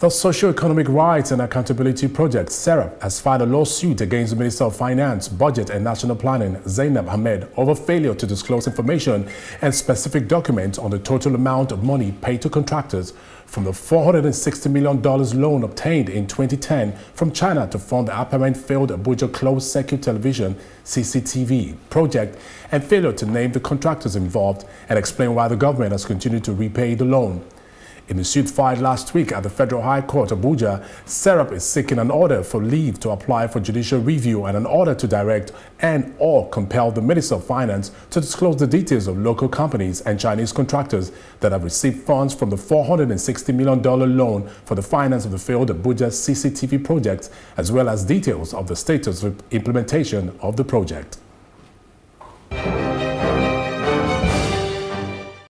The Socio-Economic Rights and Accountability Project, SERAP, has filed a lawsuit against the Minister of Finance, Budget and National Planning, Zainab Ahmed, over failure to disclose information and specific documents on the total amount of money paid to contractors from the $460 million loan obtained in 2010 from China to fund the apparent failed Abuja closed-circuit television CCTV project and failure to name the contractors involved and explain why the government has continued to repay the loan. In a suit filed last week at the Federal High Court of Abuja, SERAP is seeking an order for leave to apply for judicial review and an order to direct and or compel the Minister of Finance to disclose the details of local companies and Chinese contractors that have received funds from the $460 million loan for the finance of the failed Abuja CCTV project, as well as details of the status of implementation of the project.